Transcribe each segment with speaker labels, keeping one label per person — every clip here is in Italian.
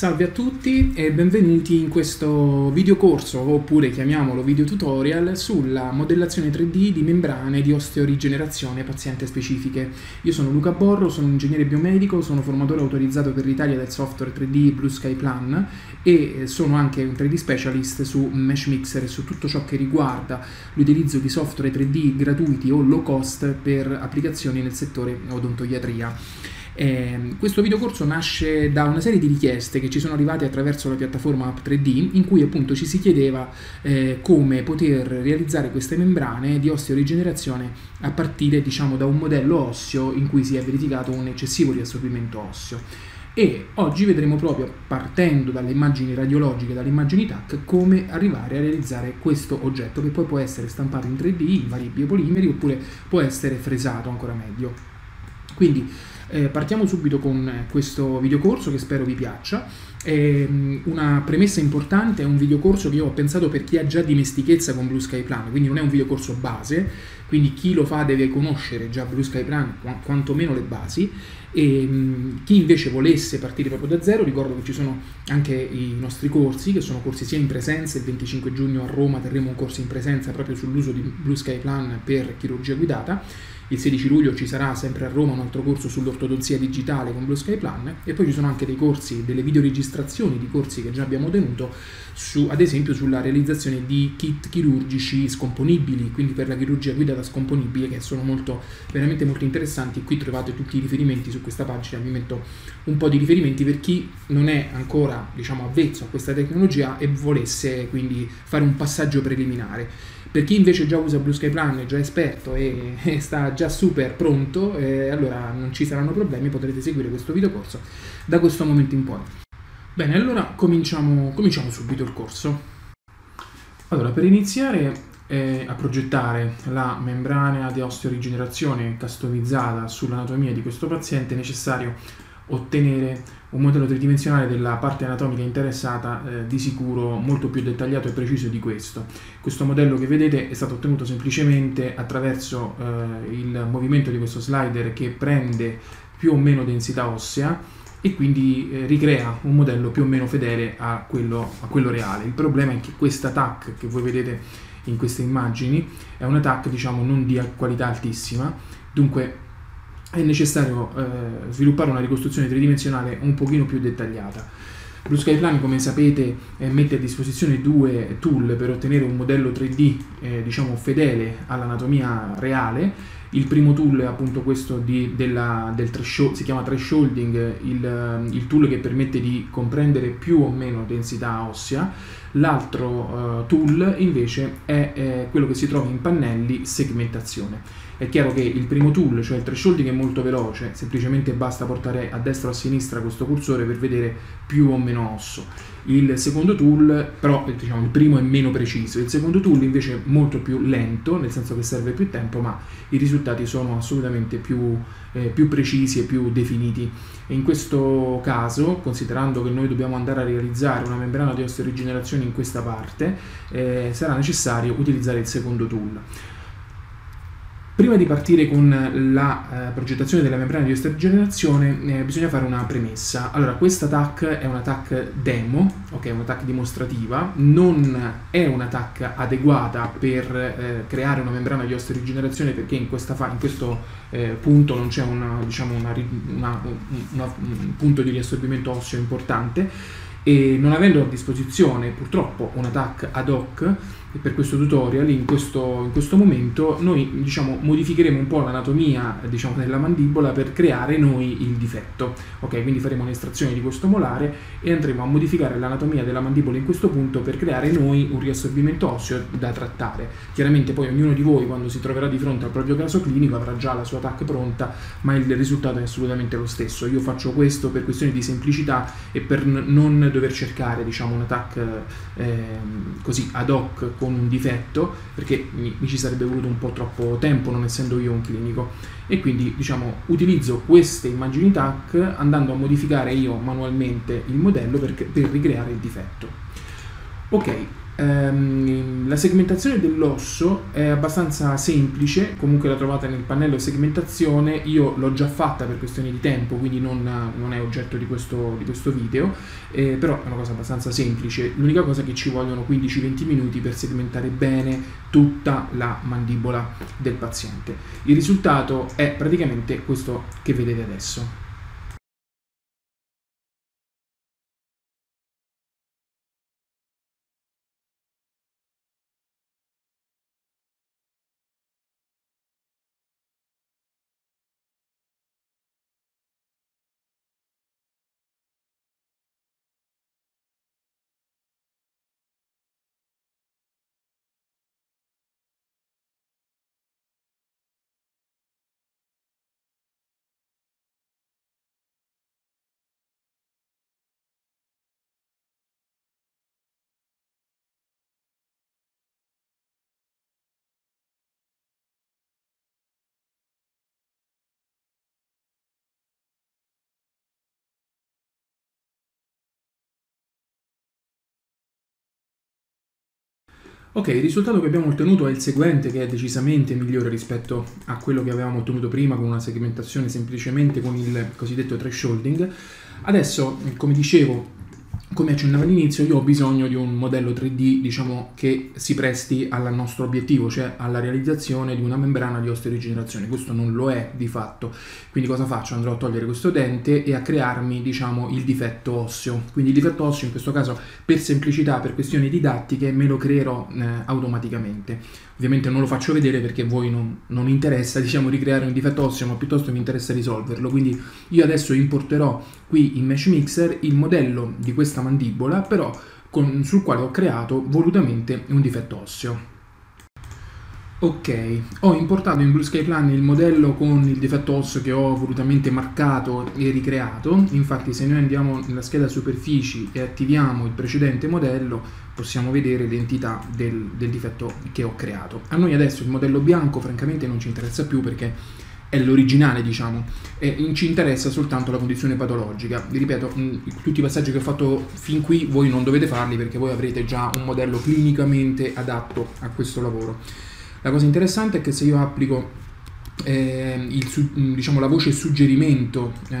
Speaker 1: Salve a tutti e benvenuti in questo videocorso oppure chiamiamolo video tutorial sulla modellazione 3D di membrane di osteorigenerazione paziente specifiche. Io sono Luca Borro, sono un ingegnere biomedico, sono formatore autorizzato per l'Italia del software 3D Blue Sky Plan e sono anche un 3D specialist su Mesh Mixer e su tutto ciò che riguarda l'utilizzo di software 3D gratuiti o low cost per applicazioni nel settore odontoiatria. Eh, questo videocorso nasce da una serie di richieste che ci sono arrivate attraverso la piattaforma App 3D in cui appunto ci si chiedeva eh, come poter realizzare queste membrane di osteorigenerazione a partire diciamo da un modello osseo in cui si è verificato un eccessivo riassorbimento osseo e oggi vedremo proprio partendo dalle immagini radiologiche, dalle immagini TAC, come arrivare a realizzare questo oggetto che poi può essere stampato in 3D, in vari biopolimeri oppure può essere fresato ancora meglio. Quindi eh, partiamo subito con questo videocorso che spero vi piaccia. Eh, una premessa importante è un videocorso che io ho pensato per chi ha già dimestichezza con Blue Sky Plan, quindi non è un videocorso base, quindi chi lo fa deve conoscere già Blue Sky Plan, quantomeno le basi, e mh, chi invece volesse partire proprio da zero, ricordo che ci sono anche i nostri corsi, che sono corsi sia in presenza, il 25 giugno a Roma terremo un corso in presenza proprio sull'uso di Blue Sky Plan per chirurgia guidata, il 16 luglio ci sarà sempre a Roma un altro corso sull'ortodonzia digitale con Blue Sky Plan e poi ci sono anche dei corsi, delle videoregistrazioni di corsi che già abbiamo tenuto, su, ad esempio sulla realizzazione di kit chirurgici scomponibili, quindi per la chirurgia guidata scomponibile, che sono molto, veramente molto interessanti. Qui trovate tutti i riferimenti su questa pagina, vi metto un po' di riferimenti per chi non è ancora diciamo, avvezzo a questa tecnologia e volesse quindi fare un passaggio preliminare. Per chi invece già usa Blue Sky Plan, è già esperto e, e sta già super pronto, eh, allora non ci saranno problemi, potrete seguire questo videocorso da questo momento in poi. Bene, allora cominciamo, cominciamo subito il corso. Allora, per iniziare eh, a progettare la membrana di osteorigenerazione customizzata sull'anatomia di questo paziente è necessario ottenere un modello tridimensionale della parte anatomica interessata eh, di sicuro molto più dettagliato e preciso di questo. Questo modello che vedete è stato ottenuto semplicemente attraverso eh, il movimento di questo slider che prende più o meno densità ossea e quindi eh, ricrea un modello più o meno fedele a quello, a quello reale. Il problema è che questa TAC che voi vedete in queste immagini è una TAC diciamo non di qualità altissima, dunque è necessario eh, sviluppare una ricostruzione tridimensionale un pochino più dettagliata. Blue Sky Plan, come sapete, eh, mette a disposizione due tool per ottenere un modello 3D eh, diciamo fedele all'anatomia reale. Il primo tool è appunto questo di, della, del threshold, si chiama thresholding, il, il, tool che permette di comprendere più o meno densità ossea. L'altro uh, tool invece è, è quello che si trova in pannelli segmentazione. È chiaro che il primo tool, cioè il thresholding, è molto veloce, semplicemente basta portare a destra o a sinistra questo cursore per vedere più o meno osso. Il secondo tool, però diciamo, il primo è meno preciso, il secondo tool invece è molto più lento, nel senso che serve più tempo, ma i risultati sono assolutamente più, eh, più precisi e più definiti. E in questo caso, considerando che noi dobbiamo andare a realizzare una membrana di osteorigenerazione in questa parte, eh, sarà necessario utilizzare il secondo tool. Prima di partire con la eh, progettazione della membrana di osterogenerazione eh, bisogna fare una premessa. Allora, questa TAC è una TAC demo, ok, una TAC dimostrativa, non è una TAC adeguata per eh, creare una membrana di osterogenerazione perché in, in questo eh, punto non c'è diciamo un punto di riassorbimento osseo importante e non avendo a disposizione purtroppo una TAC ad hoc per questo tutorial, in questo, in questo momento, noi diciamo, modificheremo un po' l'anatomia diciamo, della mandibola per creare noi il difetto. Ok, quindi faremo un'estrazione di questo molare e andremo a modificare l'anatomia della mandibola in questo punto per creare noi un riassorbimento osseo da trattare. Chiaramente poi ognuno di voi quando si troverà di fronte al proprio caso clinico avrà già la sua TAC pronta, ma il risultato è assolutamente lo stesso. Io faccio questo per questioni di semplicità e per non dover cercare diciamo, una TAC eh, così ad hoc con un difetto, perché mi, mi, ci sarebbe voluto un po' troppo tempo non essendo io un clinico. E quindi diciamo utilizzo queste immagini TAC andando a modificare io manualmente il modello per, per ricreare il difetto. Ok, la segmentazione dell'osso è abbastanza semplice, comunque la trovate nel pannello segmentazione, io l'ho già fatta per questioni di tempo, quindi non, non è oggetto di questo, di questo video, eh, però è una cosa abbastanza semplice. L'unica cosa è che ci vogliono 15-20 minuti per segmentare bene tutta la mandibola del paziente. Il risultato è praticamente questo che vedete adesso. Ok, il risultato che abbiamo ottenuto è il seguente, che è decisamente migliore rispetto a quello che avevamo ottenuto prima con una segmentazione semplicemente con il cosiddetto thresholding. Adesso, come dicevo, come accennavo all'inizio, io ho bisogno di un modello 3D, diciamo, che si presti al nostro obiettivo, cioè alla realizzazione di una membrana di osteorigenerazione. Questo non lo è di fatto. Quindi cosa faccio? Andrò a togliere questo dente e a crearmi, diciamo, il difetto osseo. Quindi il difetto osseo in questo caso, per semplicità, per questioni didattiche, me lo creerò eh, automaticamente. Ovviamente non lo faccio vedere perché a voi non, non interessa, diciamo, ricreare un difetto osseo, ma piuttosto mi interessa risolverlo. Quindi io adesso importerò qui in Mesh Mixer il modello di questa mandibola, però con, sul quale ho creato volutamente un difetto osseo. Ok, ho importato in Blue Sky Plan il modello con il difetto osseo che ho volutamente marcato e ricreato, infatti se noi andiamo nella scheda superfici e attiviamo il precedente modello possiamo vedere l'entità del, del difetto che ho creato. A noi adesso il modello bianco francamente non ci interessa più perché è l'originale, diciamo, e ci interessa soltanto la condizione patologica. Vi ripeto, tutti i passaggi che ho fatto fin qui voi non dovete farli perché voi avrete già un modello clinicamente adatto a questo lavoro. La cosa interessante è che se io applico eh, il, diciamo, la voce suggerimento eh,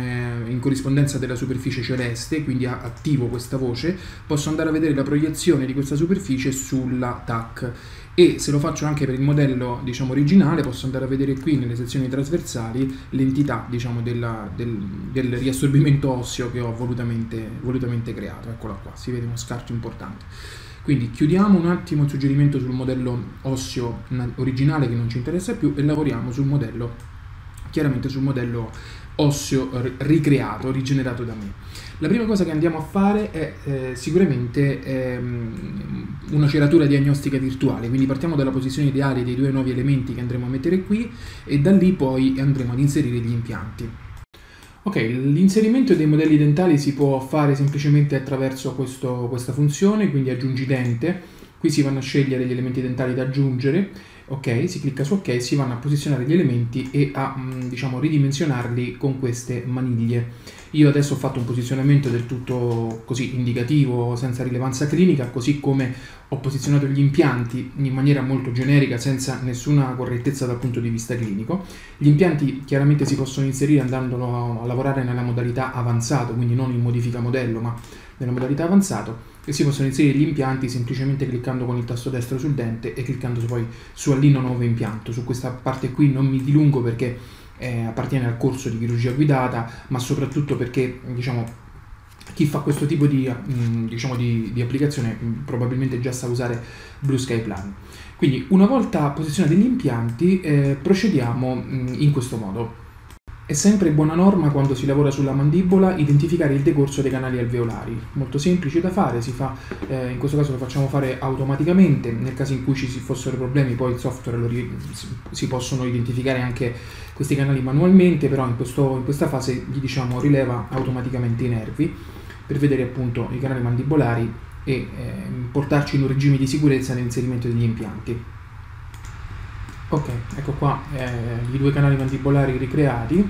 Speaker 1: in corrispondenza della superficie celeste, quindi attivo questa voce, posso andare a vedere la proiezione di questa superficie sulla TAC e se lo faccio anche per il modello diciamo, originale posso andare a vedere qui nelle sezioni trasversali l'entità diciamo, del, del, riassorbimento osseo che ho volutamente, volutamente creato, eccola qua, si vede uno scarto importante. Quindi chiudiamo un attimo il suggerimento sul modello osseo originale che non ci interessa più e lavoriamo sul modello, chiaramente sul modello osseo ricreato, rigenerato da me. La prima cosa che andiamo a fare è eh, sicuramente ehm, una ceratura diagnostica virtuale, quindi partiamo dalla posizione ideale dei due nuovi elementi che andremo a mettere qui e da lì poi andremo ad inserire gli impianti. Ok, l'inserimento dei modelli dentali si può fare semplicemente attraverso questo, questa funzione, quindi aggiungi dente. Qui si vanno a scegliere gli elementi dentali da aggiungere, ok, si clicca su ok, si vanno a posizionare gli elementi e a mm, diciamo ridimensionarli con queste maniglie. Io adesso ho fatto un posizionamento del tutto così indicativo, senza rilevanza clinica, così come ho posizionato gli impianti in maniera molto generica, senza nessuna correttezza dal punto di vista clinico. Gli impianti chiaramente si possono inserire andando a lavorare nella modalità avanzato, quindi non in modifica modello, ma nella modalità avanzato, e si possono inserire gli impianti semplicemente cliccando con il tasto destro sul dente e cliccando poi su all'inno nuovo impianto. Su questa parte qui non mi dilungo perché eh, appartiene al corso di chirurgia guidata, ma soprattutto perché diciamo, chi fa questo tipo di, mm, diciamo, di, di applicazione mm, probabilmente già sa usare Blue Sky Plan. Quindi una volta posizionati gli impianti eh, procediamo mm, in questo modo. È sempre buona norma quando si lavora sulla mandibola identificare il decorso dei canali alveolari. Molto semplice da fare, fa, eh, in questo caso lo facciamo fare automaticamente, nel caso in cui ci fossero problemi poi il software lo, si possono identificare anche questi canali manualmente, però in, questo, in questa fase gli diciamo rileva automaticamente i nervi per vedere appunto i canali mandibolari e eh, portarci in un regime di sicurezza nell'inserimento degli impianti. Ok, ecco qua eh, i due canali mandibolari ricreati,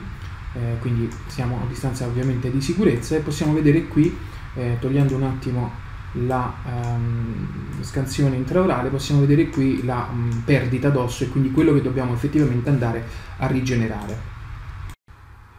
Speaker 1: eh, quindi siamo a distanza ovviamente di sicurezza e possiamo vedere qui, eh, togliendo un attimo la um, scansione intraorale possiamo vedere qui la um, perdita d'osso e quindi quello che dobbiamo effettivamente andare a rigenerare.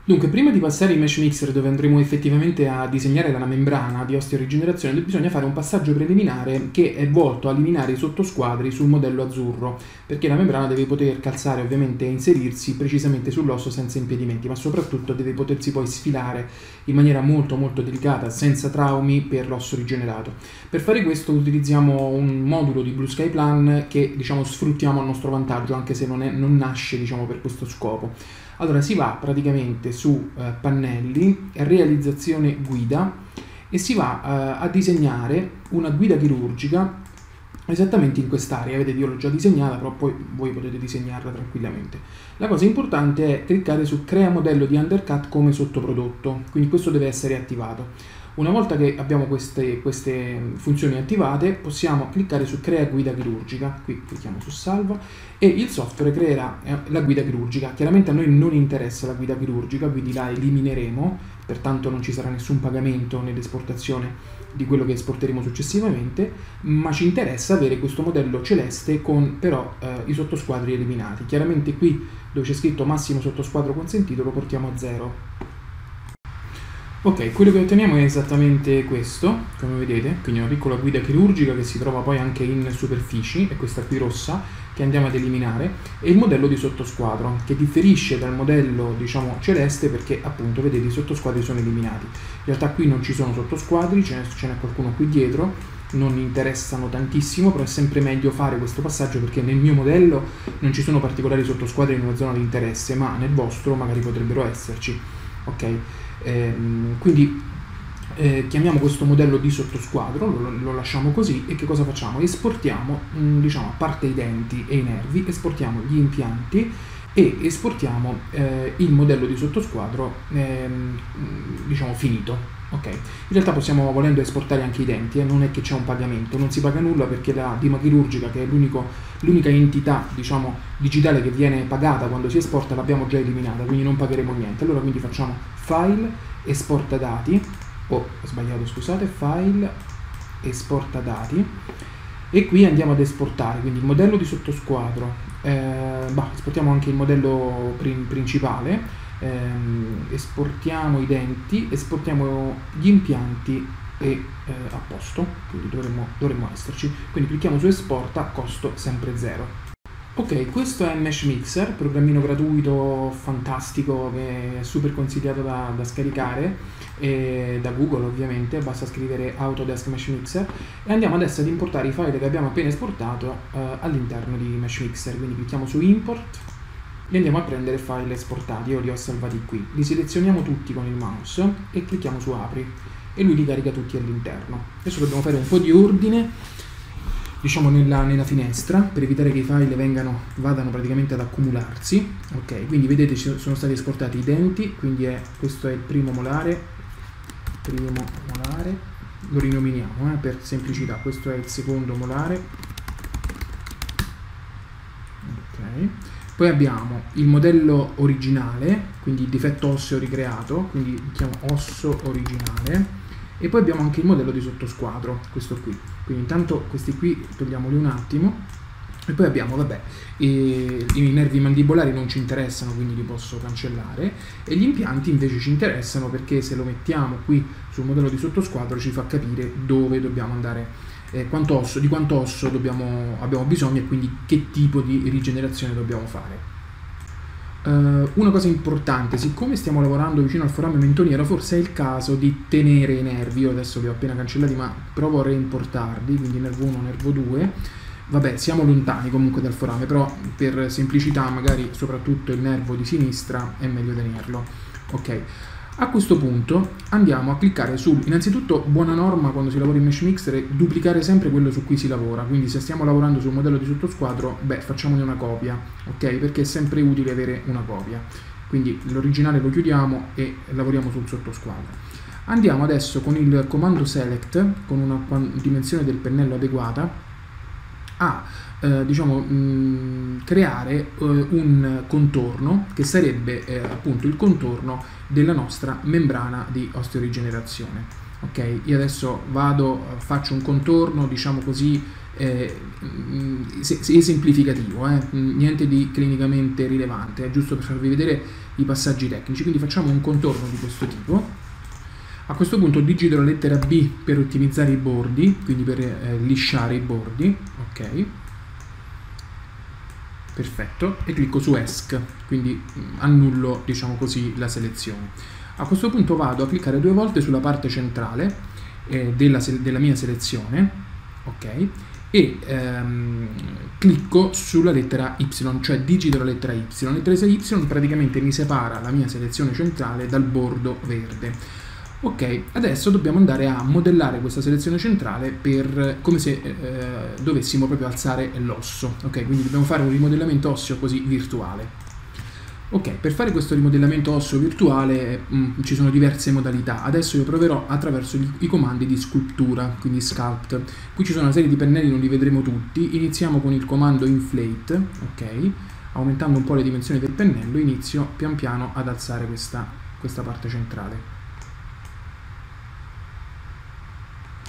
Speaker 1: Dunque, prima di passare ai mesh mixer dove andremo effettivamente a disegnare la membrana di osteorigenerazione, bisogna fare un passaggio preliminare che è volto a eliminare i sottosquadri sul modello azzurro, perché la membrana deve poter calzare ovviamente e inserirsi precisamente sull'osso senza impedimenti, ma soprattutto deve potersi poi sfilare in maniera molto molto delicata, senza traumi per l'osso rigenerato. Per fare questo utilizziamo un modulo di Blue Sky Plan che diciamo sfruttiamo a nostro vantaggio, anche se non, è, non nasce diciamo per questo scopo. Allora si va praticamente su eh, pannelli, realizzazione guida e si va eh, a disegnare una guida chirurgica esattamente in quest'area. Vedete, io l'ho già disegnata, però poi voi potete disegnarla tranquillamente. La cosa importante è cliccare su crea modello di undercut come sottoprodotto, quindi questo deve essere attivato. Una volta che abbiamo queste, queste, funzioni attivate possiamo cliccare su crea guida chirurgica, qui clicchiamo su salva e il software creerà eh, la guida chirurgica. Chiaramente a noi non interessa la guida chirurgica, quindi la elimineremo, pertanto non ci sarà nessun pagamento nell'esportazione di quello che esporteremo successivamente, ma ci interessa avere questo modello celeste con però eh, i sottosquadri eliminati. Chiaramente qui dove c'è scritto massimo sottosquadro consentito lo portiamo a zero Ok, quello che otteniamo è esattamente questo, come vedete, quindi una piccola guida chirurgica che si trova poi anche in superfici, è questa qui rossa, che andiamo ad eliminare, e il modello di sottosquadro, che differisce dal modello, diciamo, celeste perché appunto, vedete, i sottosquadri sono eliminati. In realtà qui non ci sono sottosquadri, ce n'è qualcuno qui dietro, non interessano tantissimo, però è sempre meglio fare questo passaggio perché nel mio modello non ci sono particolari sottosquadri in una zona di interesse, ma nel vostro magari potrebbero esserci. Ok? Eh, quindi eh, chiamiamo questo modello di sottosquadro, lo, lo, lasciamo così e che cosa facciamo? Esportiamo, mh, mm, diciamo, a parte i denti e i nervi, esportiamo gli impianti e esportiamo eh, il modello di sottosquadro ehm, diciamo finito. Okay. In realtà possiamo volendo esportare anche i denti, eh? non è che c'è un pagamento, non si paga nulla perché la dima chirurgica, che è l'unica entità diciamo, digitale che viene pagata quando si esporta, l'abbiamo già eliminata, quindi non pagheremo niente. Allora quindi facciamo file, esporta dati, oh ho sbagliato scusate, file, esporta dati e qui andiamo ad esportare quindi il modello di sottosquadro eh, bah, esportiamo anche il modello prin principale ehm, esportiamo i denti esportiamo gli impianti e eh, a posto quindi dovremmo, dovremmo esserci. Quindi clicchiamo su esporta costo sempre zero. Ok, questo è Mesh Mixer, programmino gratuito, fantastico, che è super consigliato da, da scaricare, da Google ovviamente, basta scrivere Autodesk Mesh Mixer. E andiamo adesso ad importare i file che abbiamo appena esportato eh, all'interno di Mesh Mixer, quindi clicchiamo su Import e andiamo a prendere file esportati, io li ho salvati qui, li selezioniamo tutti con il mouse e clicchiamo su Apri e lui li carica tutti all'interno. Adesso dobbiamo fare un po' di ordine diciamo nella, nella, finestra per evitare che i file vengano, vadano praticamente ad accumularsi. Ok quindi vedete ci sono stati esportati i denti quindi è, questo è il primo molare. Primo molare. Lo rinominiamo eh, per semplicità. Questo è il secondo molare. Ok. Poi abbiamo il modello originale quindi il difetto osseo ricreato quindi chiamo osso originale e poi abbiamo anche il modello di sottosquadro questo qui. Quindi intanto questi qui togliamoli un attimo. E poi abbiamo, vabbè, i, i, nervi mandibolari non ci interessano, quindi li posso cancellare, e gli impianti invece ci interessano perché se lo mettiamo qui sul modello di sottosquadro ci fa capire dove dobbiamo andare, eh, quanto osso, di quanto osso dobbiamo, abbiamo bisogno e quindi che tipo di rigenerazione dobbiamo fare. Uh, una cosa importante, siccome stiamo lavorando vicino al forame mentoniero, forse è il caso di tenere i nervi. Io adesso li ho appena cancellati, ma provo a reimportarli, quindi nervo 1, nervo 2. Vabbè, siamo lontani comunque dal forame, però per semplicità, magari soprattutto il nervo di sinistra è meglio tenerlo. Ok. A questo punto andiamo a cliccare su, innanzitutto buona norma quando si lavora in Mesh Mixer è duplicare sempre quello su cui si lavora, quindi se stiamo lavorando sul modello di sottosquadro, beh facciamone una copia, ok? Perché è sempre utile avere una copia. Quindi l'originale lo chiudiamo e lavoriamo sul sottosquadro. Andiamo adesso con il comando select, con una dimensione del pennello adeguata, a eh, diciamo, mh, mm, creare eh, un contorno che sarebbe eh, appunto il contorno della nostra membrana di osteorigenerazione. ok io adesso vado faccio un contorno diciamo così eh, esemplificativo eh? niente di clinicamente rilevante è giusto per farvi vedere i passaggi tecnici quindi facciamo un contorno di questo tipo a questo punto digito la lettera B per ottimizzare i bordi quindi per eh, lisciare i bordi ok perfetto e clicco su ESC quindi annullo diciamo così la selezione a questo punto vado a cliccare due volte sulla parte centrale eh, della, della, mia selezione, ok? E ehm, clicco sulla lettera Y, cioè digito la lettera Y. La lettera Y praticamente mi separa la mia selezione centrale dal bordo verde. Ok, adesso dobbiamo andare a modellare questa selezione centrale per, come se eh, dovessimo proprio alzare l'osso. Ok, quindi dobbiamo fare un rimodellamento osseo così virtuale. Ok, per fare questo rimodellamento osseo virtuale mh, mm, ci sono diverse modalità. Adesso io proverò attraverso gli, i comandi di sculptura, quindi sculpt. Qui ci sono una serie di pennelli, non li vedremo tutti. Iniziamo con il comando inflate, ok? Aumentando un po' le dimensioni del pennello inizio pian piano ad alzare questa, questa parte centrale.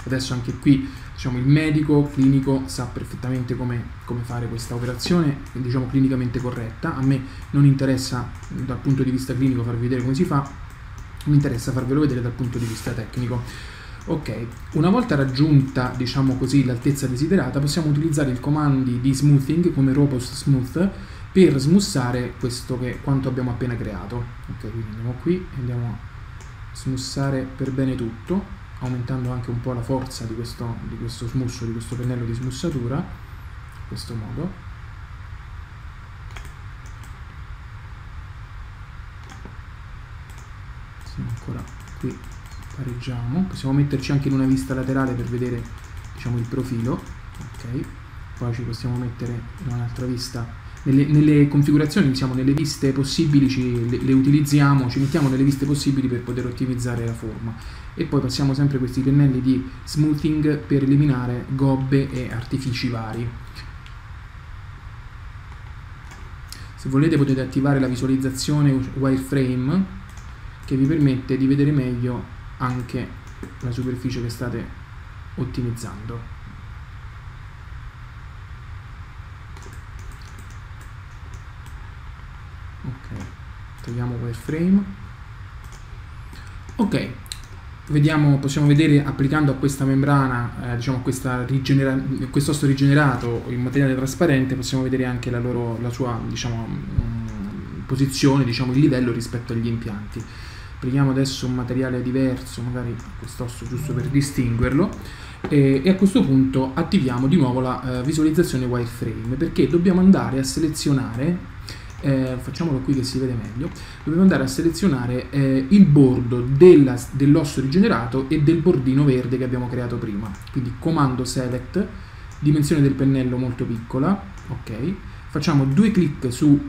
Speaker 1: Adesso anche qui diciamo, il medico clinico sa perfettamente come, come, fare questa operazione, diciamo clinicamente corretta. A me non interessa dal punto di vista clinico farvi vedere come si fa, mi interessa farvelo vedere dal punto di vista tecnico. Ok, una volta raggiunta diciamo così l'altezza desiderata possiamo utilizzare il comando di smoothing come Robust Smooth per smussare questo che quanto abbiamo appena creato. Ok, quindi andiamo qui e andiamo a smussare per bene tutto aumentando anche un po' la forza di questo, di questo smusso, di questo pennello di smussatura, in questo modo. Siamo ancora qui, pareggiamo, possiamo metterci anche in una vista laterale per vedere diciamo, il profilo, ok, poi ci possiamo mettere in un'altra vista nelle, nelle, configurazioni, diciamo, nelle viste possibili ci, le, le, utilizziamo, ci mettiamo nelle viste possibili per poter ottimizzare la forma e poi passiamo sempre questi pennelli di smoothing per eliminare gobbe e artifici vari. Se volete potete attivare la visualizzazione wireframe che vi permette di vedere meglio anche la superficie che state ottimizzando. ok togliamo wireframe ok vediamo, possiamo vedere applicando a questa membrana, eh, diciamo questa rigenera quest'osso rigenerato in materiale trasparente, possiamo vedere anche la, loro, la sua diciamo, mh, posizione, diciamo, il livello rispetto agli impianti. Prendiamo adesso un materiale diverso, magari quest'osso giusto per distinguerlo, e, e, a questo punto attiviamo di nuovo la uh, visualizzazione wireframe perché dobbiamo andare a selezionare eh, facciamolo qui che si vede meglio, dobbiamo andare a selezionare eh, il bordo dell'osso rigenerato e del bordino verde che abbiamo creato prima. Quindi comando select, dimensione del pennello molto piccola, ok. Facciamo due clic su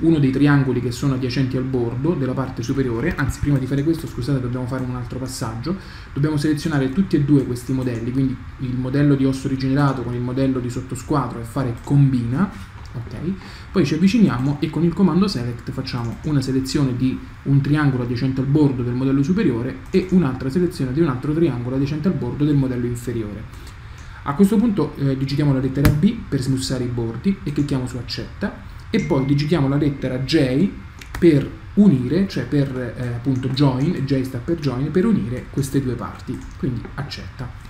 Speaker 1: uno dei triangoli che sono adiacenti al bordo della parte superiore, anzi prima di fare questo scusate dobbiamo fare un altro passaggio, dobbiamo selezionare tutti e due questi modelli, quindi il modello di osso rigenerato con il modello di sottosquadro e fare combina, ok? Poi ci avviciniamo e con il comando select facciamo una selezione di un triangolo adiacente al bordo del modello superiore e un'altra selezione di un altro triangolo adiacente al bordo del modello inferiore. A questo punto eh, digitiamo la lettera B per smussare i bordi e clicchiamo su accetta e poi digitiamo la lettera J per unire, cioè per eh, appunto join, J sta per join, per unire queste due parti, quindi accetta.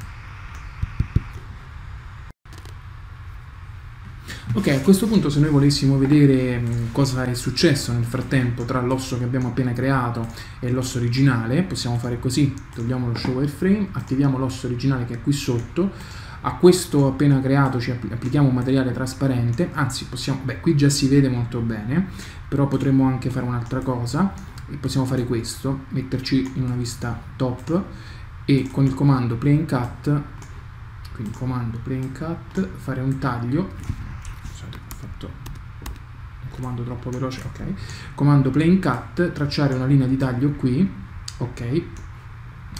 Speaker 1: Ok, a questo punto se noi volessimo vedere mm, cosa è successo nel frattempo tra l'osso che abbiamo appena creato e l'osso originale, possiamo fare così, togliamo lo show wireframe, attiviamo l'osso originale che è qui sotto, a questo appena creato ci applichiamo un materiale trasparente, anzi possiamo, beh qui già si vede molto bene, però potremmo anche fare un'altra cosa, possiamo fare questo, metterci in una vista top e con il comando plane cut, quindi comando plane cut, fare un taglio comando troppo veloce, ok. Comando plane cut, tracciare una linea di taglio qui, ok,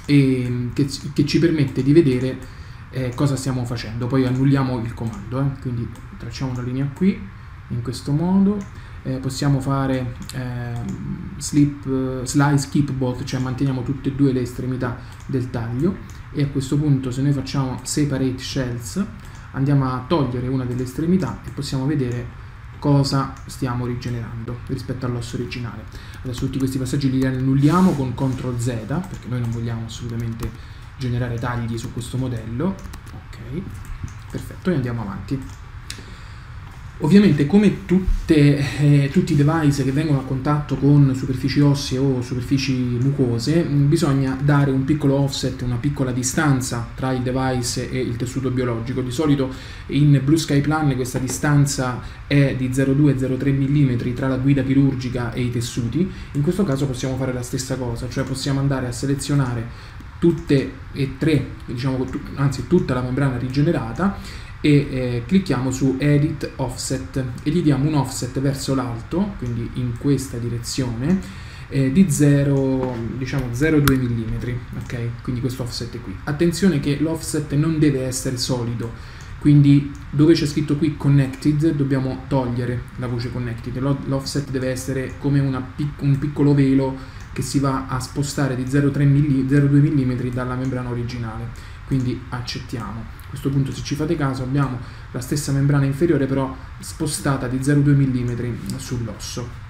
Speaker 1: e che, che ci permette di vedere eh, cosa stiamo facendo. Poi annulliamo il comando, eh. quindi tracciamo una linea qui, in questo modo, eh, possiamo fare eh, slip, slice keep both, cioè manteniamo tutte e due le estremità del taglio e a questo punto se noi facciamo separate shells andiamo a togliere una delle estremità e possiamo vedere cosa stiamo rigenerando rispetto all'osso originale. Adesso tutti questi passaggi li annulliamo con CTRL Z perché noi non vogliamo assolutamente generare tagli su questo modello. Ok, perfetto e andiamo avanti. Ovviamente come tutte, eh, tutti i device che vengono a contatto con superfici ossee o superfici mucose, mm, bisogna dare un piccolo offset, una piccola distanza tra il device e il tessuto biologico. Di solito in Blue Sky Plan questa distanza è di 0,2-0,3 mm tra la guida chirurgica e i tessuti. In questo caso possiamo fare la stessa cosa, cioè possiamo andare a selezionare tutte e tre, diciamo, anzi tutta la membrana rigenerata e eh, clicchiamo su Edit Offset e gli diamo un offset verso l'alto, quindi in questa direzione, eh, di 0, diciamo 0,2 mm, ok? Quindi questo offset qui. Attenzione che l'offset non deve essere solido, quindi dove c'è scritto qui connected dobbiamo togliere la voce connected, l'offset deve essere come pic un piccolo velo che si va a spostare di 0,2 mm dalla membrana originale quindi accettiamo. A questo punto se ci fate caso abbiamo la stessa membrana inferiore però spostata di 0,2 mm sull'osso.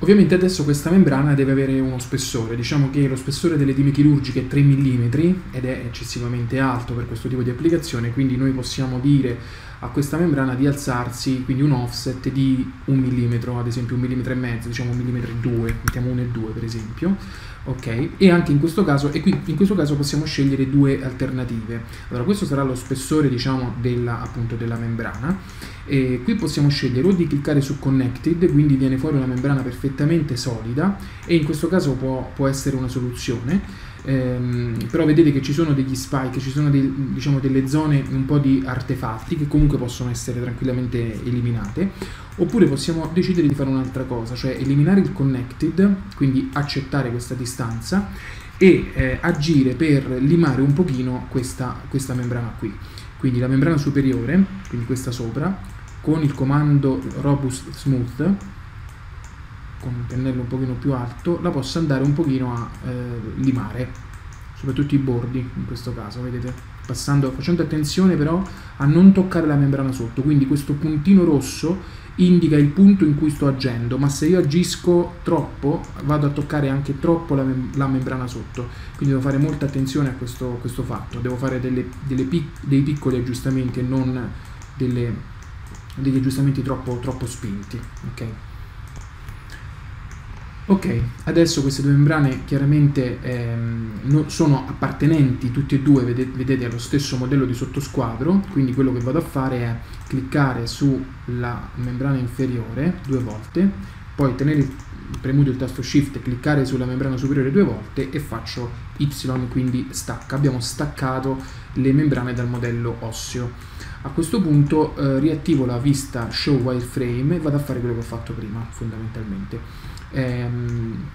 Speaker 1: Ovviamente adesso questa membrana deve avere uno spessore, diciamo che lo spessore delle dime chirurgiche è 3 mm ed è eccessivamente alto per questo tipo di applicazione, quindi noi possiamo dire a questa membrana di alzarsi, quindi un offset di 1 mm, ad esempio 1 mm e mezzo, diciamo 1 mm e 2, mettiamo 1 e 2 per esempio, ok? E anche in questo caso, e qui in questo caso possiamo scegliere due alternative. Allora questo sarà lo spessore diciamo della, appunto, della membrana e qui possiamo scegliere o di cliccare su connected, quindi viene fuori una membrana perfettamente solida e in questo caso può, può essere una soluzione ehm, però vedete che ci sono degli spike, ci sono dei, diciamo, delle zone un po' di artefatti che comunque possono essere tranquillamente eliminate, oppure possiamo decidere di fare un'altra cosa, cioè eliminare il connected, quindi accettare questa distanza e eh, agire per limare un pochino questa, questa membrana qui. Quindi la membrana superiore, quindi questa sopra, con il comando Robust Smooth con un pennello un pochino più alto la posso andare un pochino a eh, limare soprattutto i bordi in questo caso vedete? Passando facendo attenzione però a non toccare la membrana sotto quindi questo puntino rosso indica il punto in cui sto agendo ma se io agisco troppo vado a toccare anche troppo la, mem la membrana sotto. Quindi devo fare molta attenzione a questo, questo fatto. Devo fare delle, delle pic dei piccoli aggiustamenti e non delle, degli aggiustamenti troppo, troppo spinti ok Ok, adesso queste due membrane chiaramente ehm, sono appartenenti tutte e due, vedete, vedete, allo stesso modello di sottosquadro, quindi quello che vado a fare è cliccare sulla membrana inferiore due volte, poi tenere premuto il tasto shift, cliccare sulla membrana superiore due volte e faccio Y, quindi stacca. Abbiamo staccato le membrane dal modello osseo. A questo punto eh, riattivo la vista show wireframe e vado a fare quello che ho fatto prima, fondamentalmente. Ehm,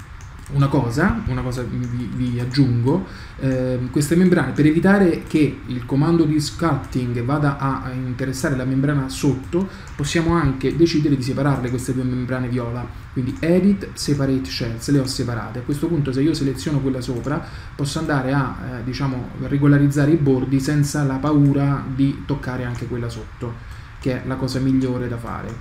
Speaker 1: una cosa, una cosa vi, vi aggiungo, eh, queste membrane per evitare che il comando di sculpting vada a interessare la membrana sotto, possiamo anche decidere di separarle queste due membrane viola, quindi edit separate shells, le ho separate. A questo punto se io seleziono quella sopra posso andare a eh, diciamo, regolarizzare i bordi senza la paura di toccare anche quella sotto, che è la cosa migliore da fare.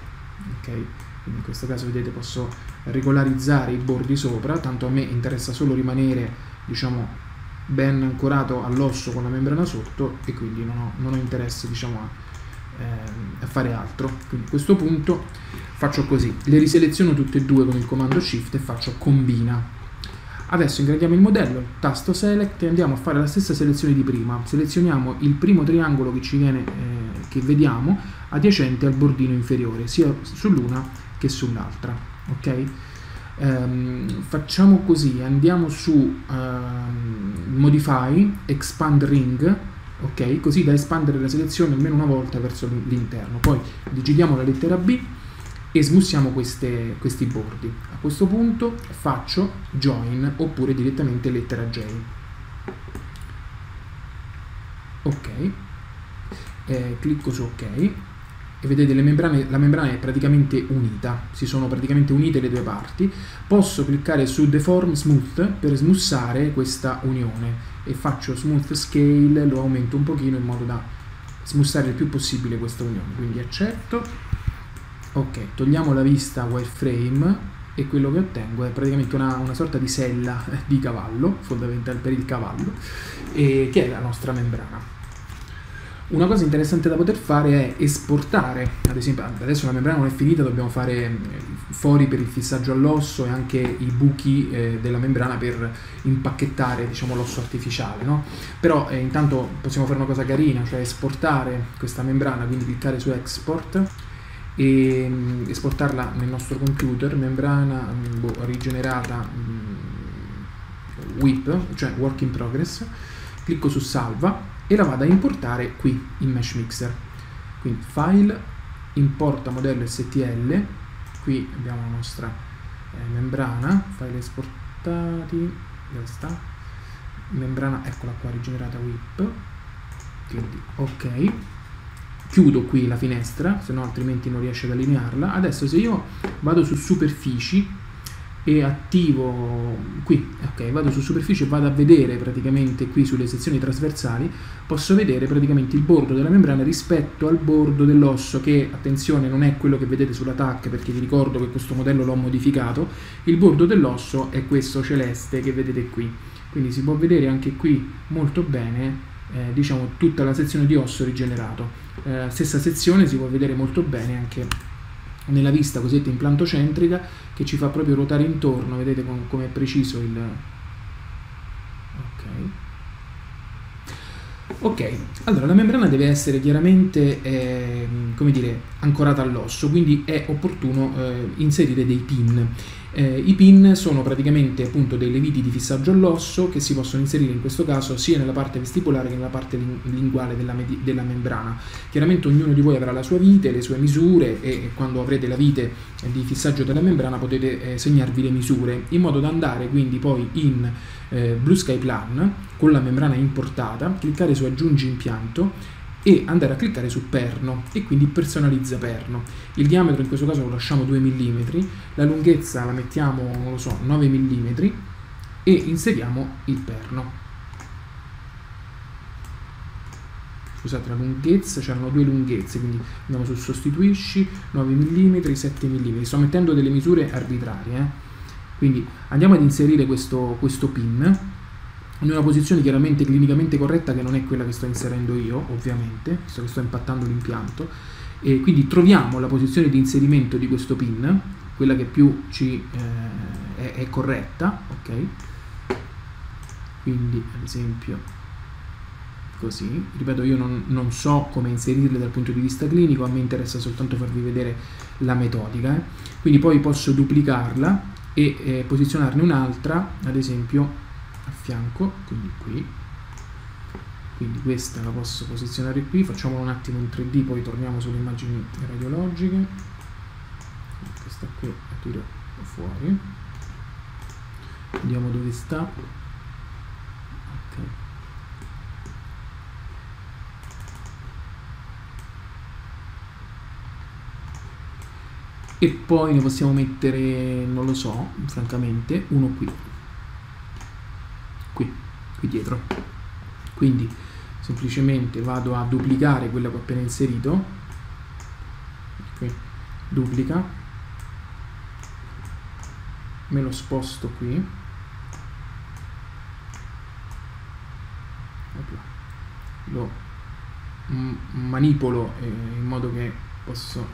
Speaker 1: Okay? In questo caso vedete posso regolarizzare i bordi sopra, tanto a me interessa solo rimanere diciamo ben ancorato all'osso con la membrana sotto e quindi non ho, non ho interesse diciamo a, eh, a, fare altro. Quindi a questo punto faccio così, le riseleziono tutte e due con il comando shift e faccio combina. Adesso ingrediamo il modello, tasto select e andiamo a fare la stessa selezione di prima. Selezioniamo il primo triangolo che ci viene, eh, che vediamo adiacente al bordino inferiore, sia sull'una che sull'altra. Ok? Um, facciamo così, andiamo su um, Modify, Expand Ring, ok? Così da espandere la selezione almeno una volta verso l'interno. Poi digitiamo la lettera B e smussiamo queste, questi bordi. A questo punto faccio Join oppure direttamente lettera J. Ok, eh, clicco su OK e vedete membrane, la membrana è praticamente unita, si sono praticamente unite le due parti, posso cliccare su Deform Smooth per smussare questa unione. E faccio Smooth Scale, lo aumento un pochino in modo da smussare il più possibile questa unione, quindi accetto, ok, togliamo la vista wireframe e quello che ottengo è praticamente una, una sorta di sella di cavallo, fondamentalmente per il cavallo, che è la nostra membrana. Una cosa interessante da poter fare è esportare, ad esempio adesso la membrana non è finita, dobbiamo fare eh, fori per il fissaggio all'osso e anche i buchi eh, della membrana per impacchettare diciamo, l'osso artificiale, no? però eh, intanto possiamo fare una cosa carina, cioè esportare questa membrana, quindi cliccare su export e um, esportarla nel nostro computer, membrana um, boh, rigenerata um, WIP, cioè work in progress, clicco su salva e la vado a importare qui in Mesh Mixer. Quindi file, importa modello STL, qui abbiamo la nostra eh, membrana, file esportati, dove sta? Membrana, eccola qua, rigenerata WIP, quindi ok. Chiudo qui la finestra, se no altrimenti non riesce ad allinearla. Adesso se io vado su superfici, e attivo qui, ok, vado su superficie e vado a vedere praticamente qui sulle sezioni trasversali, posso vedere praticamente il bordo della membrana rispetto al bordo dell'osso che, attenzione, non è quello che vedete sulla TAC perché vi ricordo che questo modello l'ho modificato, il bordo dell'osso è questo celeste che vedete qui, quindi si può vedere anche qui molto bene eh, diciamo tutta la sezione di osso rigenerato. Eh, stessa sezione si può vedere molto bene anche nella vista cosiddetta implantocentrica che ci fa proprio ruotare intorno, vedete come è preciso il... ok. Allora la membrana deve essere chiaramente eh, come dire, ancorata all'osso, quindi è opportuno eh, inserire dei pin. Eh, I pin sono praticamente appunto dei leviti di fissaggio all'osso che si possono inserire in questo caso sia nella parte vestibulare che nella parte linguale della, della, membrana. Chiaramente ognuno di voi avrà la sua vite, le sue misure e quando avrete la vite di fissaggio della membrana potete eh, segnarvi le misure in modo da andare quindi poi in eh, Blue Sky Plan con la membrana importata, cliccare su aggiungi impianto e andare a cliccare su perno e quindi personalizza perno. Il diametro in questo caso lo lasciamo 2 mm, la lunghezza la mettiamo, non lo so, 9 mm e inseriamo il perno. Scusate, la lunghezza, c'erano due lunghezze, quindi andiamo su sostituisci, 9 mm, 7 mm. Sto mettendo delle misure arbitrarie, eh? Quindi andiamo ad inserire questo, questo pin in una posizione chiaramente clinicamente corretta che non è quella che sto inserendo io, ovviamente, visto che sto impattando l'impianto, e quindi troviamo la posizione di inserimento di questo pin, quella che più ci eh, è, è, corretta, ok? Quindi ad esempio così, ripeto io non, non, so come inserirle dal punto di vista clinico, a me interessa soltanto farvi vedere la metodica, eh? quindi poi posso duplicarla e eh, posizionarne un'altra, ad esempio a fianco, quindi qui. Quindi questa la posso posizionare qui, facciamo un attimo in 3D, poi torniamo sulle immagini radiologiche. Questa qui la tiro fuori. Vediamo dove sta. Ok. e poi ne possiamo mettere, non lo so, francamente, uno qui qui, qui dietro. Quindi semplicemente vado a duplicare quello che ho appena inserito, qui, duplica, me lo sposto qui, lo manipolo eh, in modo che posso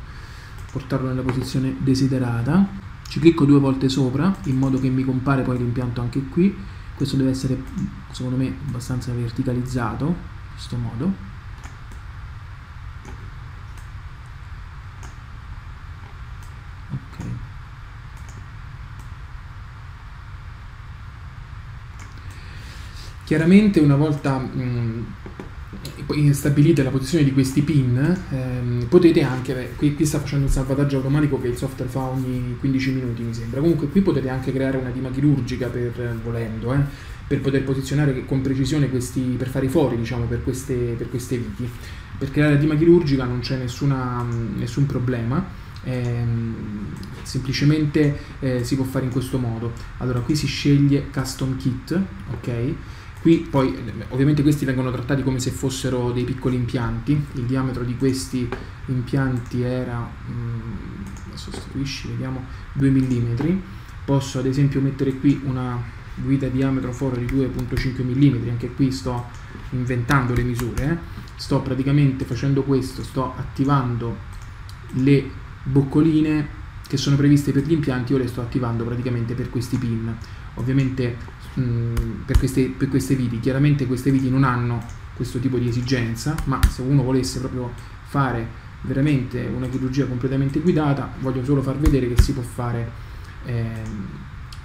Speaker 1: portarlo nella posizione desiderata. Ci clicco due volte sopra in modo che mi compare poi l'impianto anche qui questo deve essere secondo me abbastanza verticalizzato in questo modo. Ok. Chiaramente una volta mh, stabilite la posizione di questi pin, ehm, potete anche, qui, qui, sta facendo un salvataggio automatico che il software fa ogni 15 minuti mi sembra, comunque qui potete anche creare una dima chirurgica per, volendo, eh, per poter posizionare con precisione questi, per fare i fori diciamo per queste, per queste viti. per creare la dima chirurgica non c'è nessun problema, ehm, semplicemente eh, si può fare in questo modo. Allora qui si sceglie custom kit, ok? Qui poi ovviamente questi vengono trattati come se fossero dei piccoli impianti, il diametro di questi impianti era, mm, sostituisci, vediamo, 2 mm, posso ad esempio mettere qui una guida diametro foro di 2.5 mm, anche qui sto inventando le misure, eh? sto praticamente facendo questo, sto attivando le boccoline che sono previste per gli impianti, io le sto attivando praticamente per questi pin. Ovviamente per, queste, per queste viti. Chiaramente queste viti non hanno questo tipo di esigenza, ma se uno volesse proprio fare veramente una chirurgia completamente guidata, voglio solo far vedere che si può fare eh,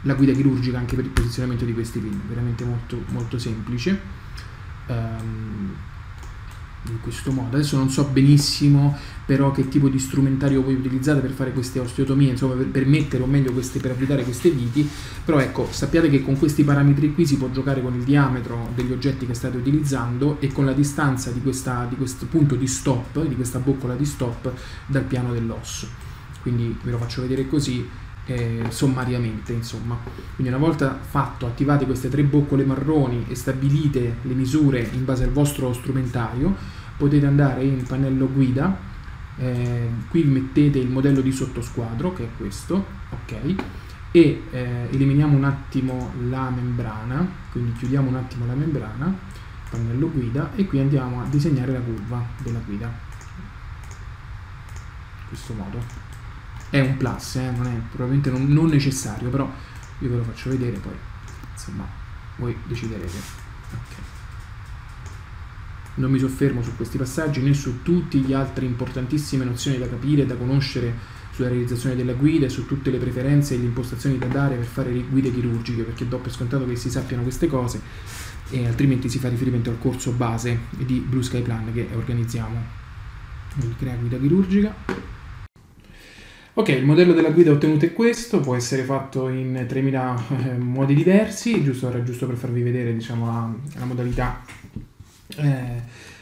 Speaker 1: la guida chirurgica anche per il posizionamento di questi pin, veramente molto, molto semplice. Um, in questo modo. Adesso non so benissimo però che tipo di strumentario voi utilizzate per fare queste osteotomie, insomma per, per mettere o meglio queste, per applicare queste viti, però ecco, sappiate che con questi parametri qui si può giocare con il diametro degli oggetti che state utilizzando e con la distanza di, questa, di questo punto di stop, di questa boccola di stop dal piano dell'osso. Quindi ve lo faccio vedere così eh, sommariamente insomma. Quindi una volta fatto attivate queste tre boccole marroni e stabilite le misure in base al vostro strumentario potete andare in pannello guida eh, qui mettete il modello di sottosquadro che è questo ok e eh, eliminiamo un attimo la membrana quindi chiudiamo un attimo la membrana pannello guida e qui andiamo a disegnare la curva della guida. In questo modo è un plus, eh, non è probabilmente non, non, necessario, però io ve lo faccio vedere poi, insomma, voi deciderete. Okay. Non mi soffermo su questi passaggi né su tutti gli altri importantissime nozioni da capire, da conoscere sulla realizzazione della guida e su tutte le preferenze e le impostazioni da dare per fare le guide chirurgiche, perché do per scontato che si sappiano queste cose e altrimenti si fa riferimento al corso base di Blue Sky Plan che organizziamo. Quindi crea guida chirurgica. Ok, il modello della guida ottenuto è questo, può essere fatto in 3000 eh, modi diversi, giusto, giusto per farvi vedere diciamo, la, la modalità eh,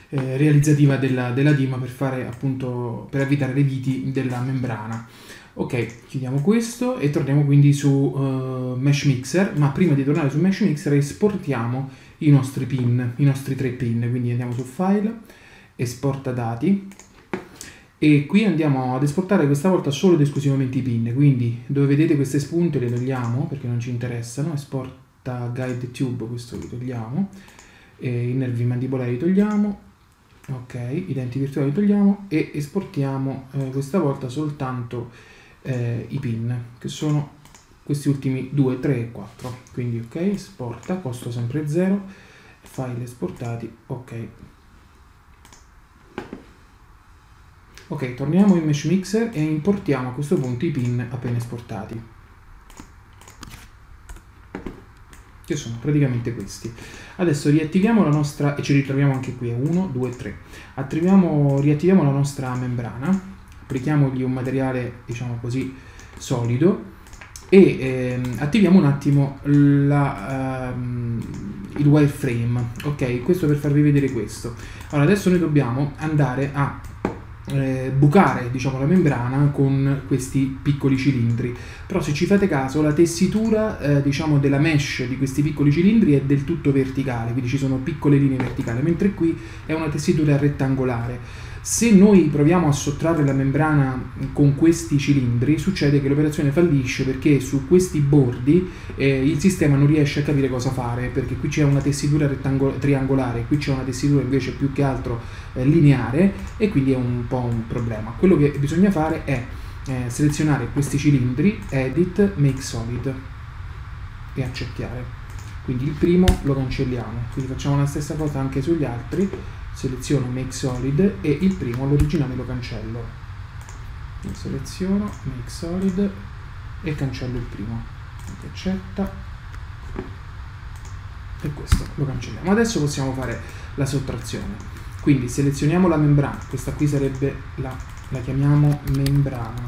Speaker 1: eh, realizzativa della, della, DIMA per, fare, appunto, per evitare le viti della membrana. Ok, chiudiamo questo e torniamo quindi su uh, Mesh Mixer, ma prima di tornare su Mesh Mixer esportiamo i nostri pin, i nostri tre pin, quindi andiamo su File, Esporta dati, e qui andiamo ad esportare questa volta solo ed esclusivamente i pin quindi dove vedete queste spunte le togliamo perché non ci interessano esporta guide tube questo li togliamo i nervi mandibolari li togliamo ok i denti virtuali li togliamo e esportiamo eh, questa volta soltanto eh, i pin che sono questi ultimi 2 3 e 4 quindi ok esporta costo sempre 0 file esportati ok Ok, torniamo in Mesh Mixer e importiamo a questo punto i pin appena esportati. Che sono praticamente questi. Adesso riattiviamo la nostra, e ci ritroviamo anche qui, 1, 2, 3. Attiviamo, riattiviamo la nostra membrana, applichiamogli un materiale, diciamo così, solido e ehm, attiviamo un attimo la, ehm, il wireframe. Ok, questo per farvi vedere questo. Allora, adesso noi dobbiamo andare a eh, bucare diciamo, la membrana con questi piccoli cilindri. Però se ci fate caso la tessitura eh, diciamo, della mesh di questi piccoli cilindri è del tutto verticale quindi ci sono piccole linee verticali mentre qui è una tessitura rettangolare se noi proviamo a sottrarre la membrana con questi cilindri, succede che l'operazione fallisce perché su questi bordi eh, il sistema non riesce a capire cosa fare, perché qui c'è una tessitura triangolare, qui c'è una tessitura invece più che altro eh, lineare e quindi è un po' un problema. Quello che bisogna fare è eh, selezionare questi cilindri, Edit, Make Solid e accettare. Quindi il primo lo cancelliamo, quindi facciamo la stessa cosa anche sugli altri seleziono Make Solid e il primo, l'originale, lo cancello. seleziono Make Solid e cancello il primo. Accetta e questo lo cancelliamo. Adesso possiamo fare la sottrazione. Quindi selezioniamo la membrana, questa qui sarebbe la, la chiamiamo membrana.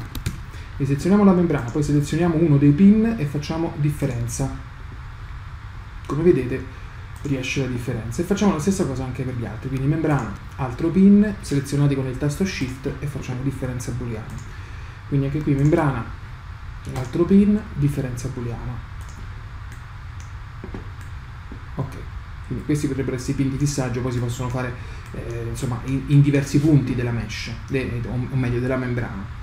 Speaker 1: E selezioniamo la membrana, poi selezioniamo uno dei pin e facciamo differenza. Come vedete riesce la differenza. E facciamo la stessa cosa anche per gli altri, quindi membrana, altro pin, selezionati con il tasto shift e facciamo differenza booleana. Quindi anche qui membrana, altro pin, differenza booleana. Ok, quindi questi potrebbero essere i pin di fissaggio, poi si possono fare eh, insomma in, in, diversi punti della mesh, de, o meglio della membrana.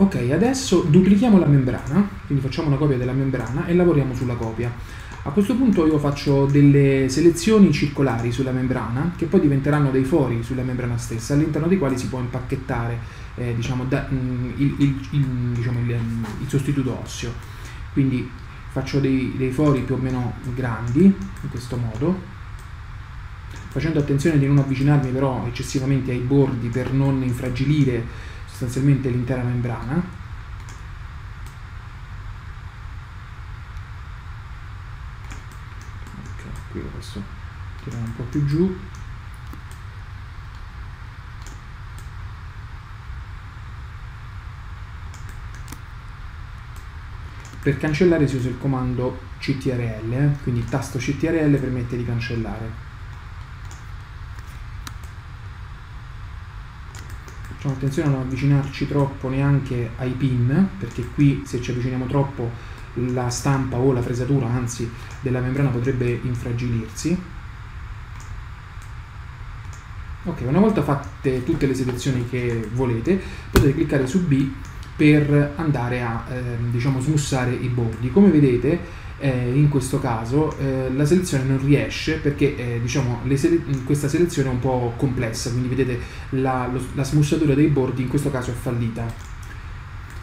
Speaker 1: Ok, adesso duplichiamo la membrana, quindi facciamo una copia della membrana e lavoriamo sulla copia. A questo punto io faccio delle selezioni circolari sulla membrana che poi diventeranno dei fori sulla membrana stessa all'interno dei quali si può impacchettare eh, diciamo, da, mm, il, il, il, diciamo, il, sostituto osseo. Quindi faccio dei, dei fori più o meno grandi in questo modo facendo attenzione di non avvicinarmi però eccessivamente ai bordi per non infragilire sostanzialmente l'intera membrana. Ok, qui lo posso tirare un po' più giù. Per cancellare si usa il comando CTRL, eh? quindi il tasto CTRL permette di cancellare. Facciamo attenzione a non avvicinarci troppo neanche ai pin, perché qui se ci avviciniamo troppo la stampa o la fresatura, anzi, della membrana potrebbe infragilirsi. Ok, una volta fatte tutte le selezioni che volete, potete cliccare su B per andare a eh, diciamo, smussare i bordi. Come vedete eh, in questo caso eh, la selezione non riesce perché eh, diciamo, sele questa selezione è un po' complessa, quindi vedete la, la smussatura dei bordi in questo caso è fallita.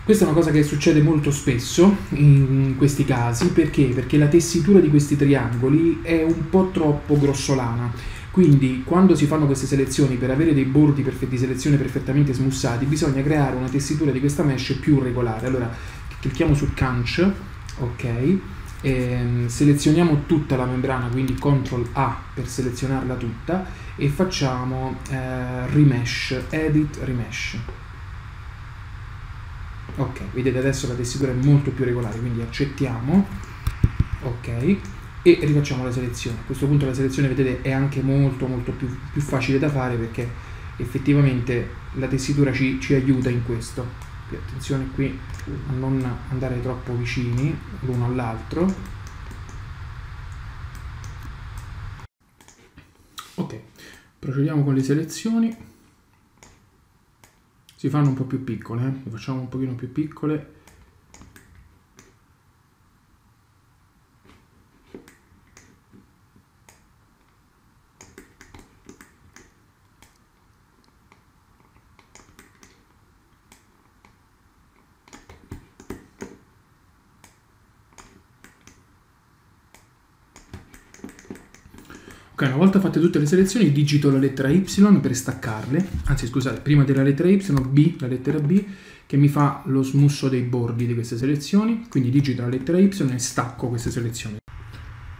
Speaker 1: Questa è una cosa che succede molto spesso in questi casi, perché? Perché la tessitura di questi triangoli è un po' troppo grossolana. Quindi quando si fanno queste selezioni per avere dei bordi di selezione perfettamente smussati, bisogna creare una tessitura di questa mesh più regolare. Allora clicchiamo su Canch, ok, eh, selezioniamo tutta la membrana, quindi CTRL A per selezionarla tutta e facciamo eh, Remesh, Edit Remesh. Ok, vedete adesso la tessitura è molto più regolare, quindi accettiamo, ok, e rifacciamo la selezione. A questo punto la selezione, vedete, è anche molto molto più, più facile da fare perché effettivamente la tessitura ci, ci aiuta in questo qui attenzione qui a non andare troppo vicini l'uno all'altro ok procediamo con le selezioni si fanno un po' più piccole eh? le facciamo un pochino più piccole Ok, una volta fatte tutte le selezioni, digito la lettera Y per staccarle, anzi scusate, prima della lettera Y, B, la lettera B, che mi fa lo smusso dei bordi di queste selezioni, quindi digito la lettera Y e stacco queste selezioni.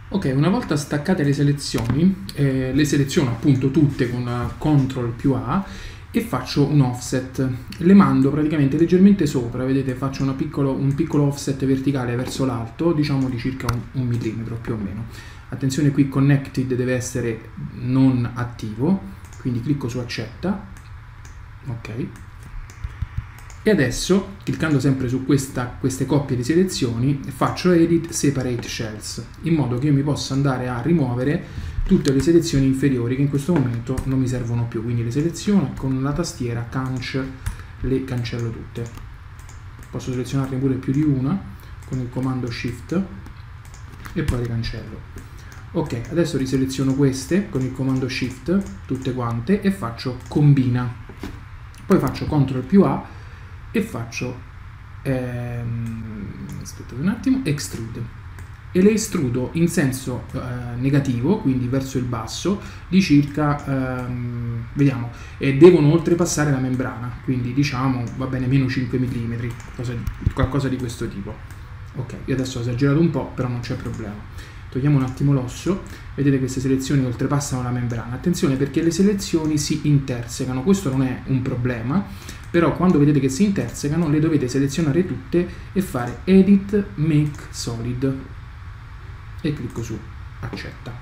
Speaker 1: Ok, una volta staccate le selezioni, eh, le seleziono appunto tutte con CTRL più A e faccio un offset. Le mando praticamente leggermente sopra, vedete faccio piccolo, un piccolo offset verticale verso l'alto, diciamo di circa un, un millimetro più o meno. Attenzione qui connected deve essere non attivo quindi clicco su accetta. Ok. E adesso cliccando sempre su questa, queste coppie di selezioni faccio edit separate shells in modo che io mi possa andare a rimuovere tutte le selezioni inferiori che in questo momento non mi servono più. Quindi le seleziono con la tastiera canc le cancello tutte. Posso selezionarne pure più di una con il comando shift e poi le cancello. Ok adesso riseleziono queste con il comando shift tutte quante e faccio combina. Poi faccio CTRL più A e faccio ehm, aspettate un attimo extrude e le estrudo in senso eh, negativo quindi verso il basso di circa ehm, vediamo e devono oltrepassare la membrana quindi diciamo va bene meno 5 mm di, qualcosa di questo tipo. Ok io adesso ho esagerato un po' però non c'è problema. Togliamo un attimo l'osso, vedete queste selezioni oltrepassano la membrana. Attenzione perché le selezioni si intersecano, questo non è un problema, però quando vedete che si intersecano le dovete selezionare tutte e fare Edit Make Solid e clicco su accetta.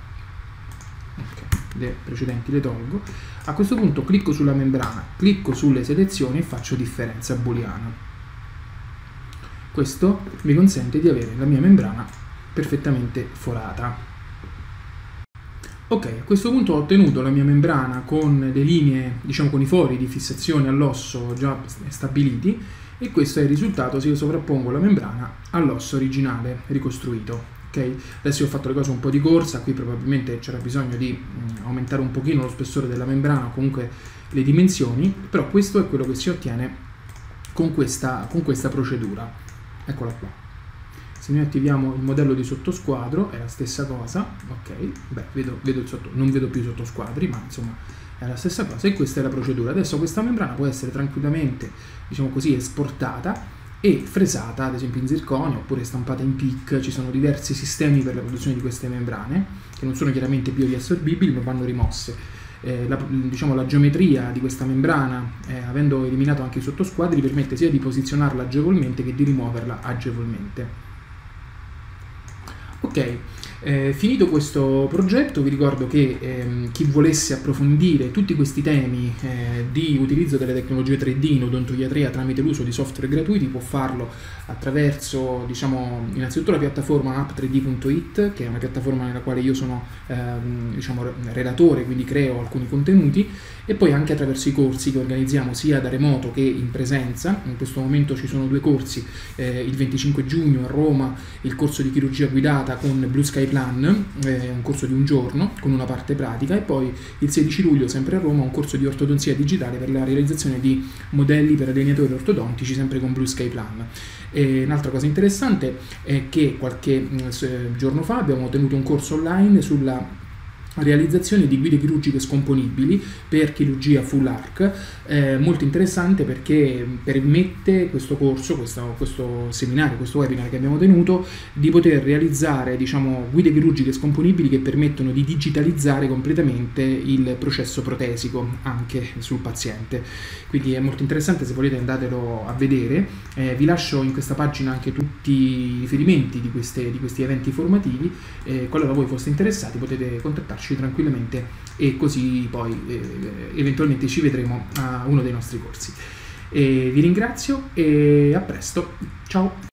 Speaker 1: Okay. Le precedenti le tolgo. A questo punto clicco sulla membrana, clicco sulle selezioni e faccio differenza booleana. Questo mi consente di avere la mia membrana perfettamente forata. Ok, a questo punto ho ottenuto la mia membrana con le linee, diciamo con i fori di fissazione all'osso già stabiliti e questo è il risultato se io sovrappongo la membrana all'osso originale ricostruito. Okay? Adesso ho fatto le cose un po' di corsa, qui probabilmente c'era bisogno di mh, aumentare un pochino lo spessore della membrana, comunque le dimensioni, però questo è quello che si ottiene con questa, con questa procedura. Eccola qua se noi attiviamo il modello di sottosquadro è la stessa cosa, ok, beh, vedo, vedo sotto, non vedo più i sottosquadri, ma insomma è la stessa cosa e questa è la procedura. Adesso questa membrana può essere tranquillamente, diciamo così, esportata e fresata, ad esempio in zirconio, oppure stampata in PIC, ci sono diversi sistemi per la produzione di queste membrane, che non sono chiaramente bioriassorbibili, ma vanno rimosse. Eh, la, diciamo, la, geometria di questa membrana, eh, avendo eliminato anche i sottosquadri, permette sia di posizionarla agevolmente che di rimuoverla agevolmente. Ok, eh, finito questo progetto vi ricordo che ehm, chi volesse approfondire tutti questi temi eh, di utilizzo delle tecnologie 3D in odontoiatria tramite l'uso di software gratuiti può farlo attraverso diciamo, innanzitutto la piattaforma app3d.it che è una piattaforma nella quale io sono ehm, diciamo, relatore, quindi creo alcuni contenuti e poi anche attraverso i corsi che organizziamo sia da remoto che in presenza. In questo momento ci sono due corsi, eh, il 25 giugno a Roma il corso di chirurgia guidata con Blue Sky Plan, eh, un corso di un giorno con una parte pratica e poi il 16 luglio sempre a Roma un corso di ortodonzia digitale per la realizzazione di modelli per allineatori ortodontici sempre con Blue Sky Plan. E un'altra cosa interessante è che qualche mm, giorno fa abbiamo tenuto un corso online sulla realizzazione di guide chirurgiche scomponibili per chirurgia full arc, eh, molto interessante perché permette questo corso, questo, questo, seminario, questo webinar che abbiamo tenuto, di poter realizzare diciamo, guide chirurgiche scomponibili che permettono di digitalizzare completamente il processo protesico anche sul paziente. Quindi è molto interessante, se volete andatelo a vedere. Eh, vi lascio in questa pagina anche tutti i riferimenti di, queste, di questi eventi formativi, eh, qualora voi foste interessati potete contattarci tranquillamente e così poi eh, eventualmente ci vedremo a uno dei nostri corsi. E vi ringrazio e a presto, ciao!